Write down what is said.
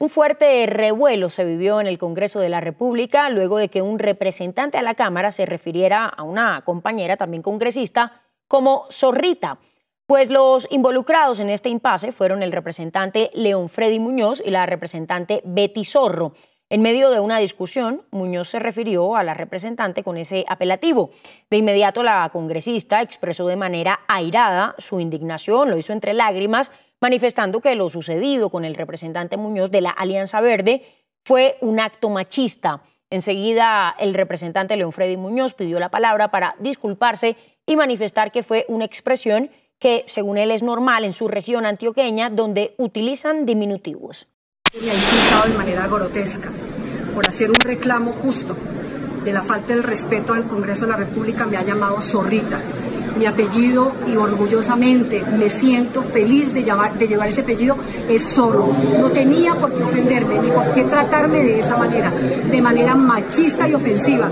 Un fuerte revuelo se vivió en el Congreso de la República luego de que un representante a la Cámara se refiriera a una compañera, también congresista, como zorrita. Pues los involucrados en este impasse fueron el representante León Freddy Muñoz y la representante Betty Zorro. En medio de una discusión, Muñoz se refirió a la representante con ese apelativo. De inmediato la congresista expresó de manera airada su indignación, lo hizo entre lágrimas, manifestando que lo sucedido con el representante Muñoz de la Alianza Verde fue un acto machista. Enseguida, el representante León Freddy Muñoz pidió la palabra para disculparse y manifestar que fue una expresión que, según él, es normal en su región antioqueña, donde utilizan diminutivos. Me ha insultado de manera grotesca por hacer un reclamo justo de la falta del respeto al Congreso de la República, me ha llamado zorrita. Mi apellido y orgullosamente me siento feliz de llevar, de llevar ese apellido es Zorro. No tenía por qué ofenderme ni por qué tratarme de esa manera, de manera machista y ofensiva.